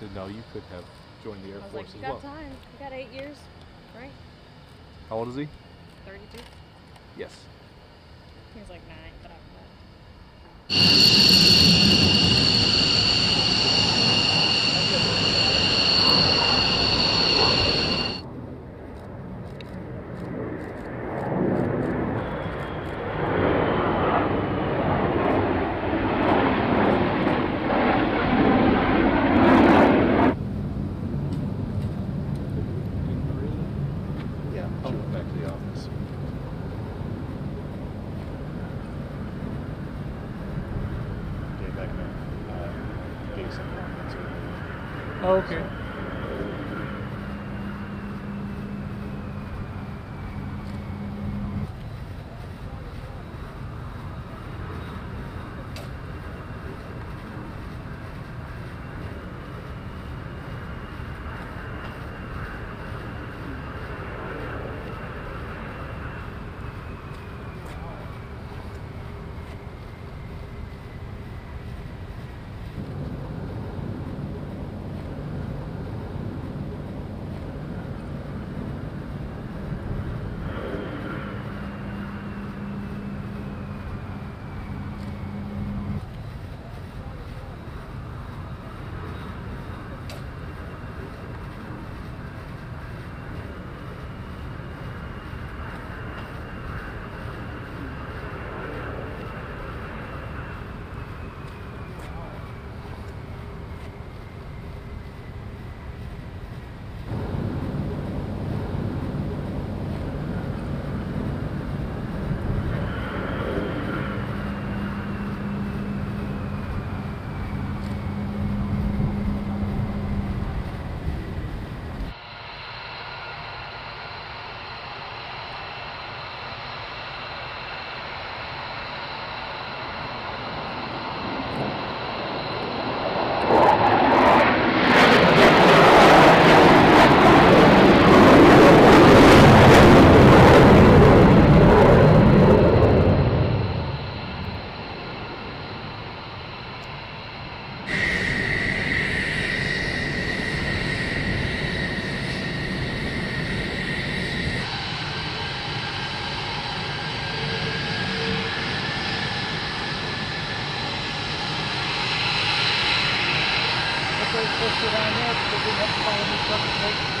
said, no, you could have joined the Air I was Force like, you as got time. You got eight years, right? How old is he? 32. Yes. He was like nine, but I'm not. はい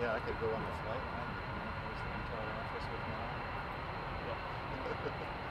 Yeah, I could go on the flight. There's the office with my. Yeah.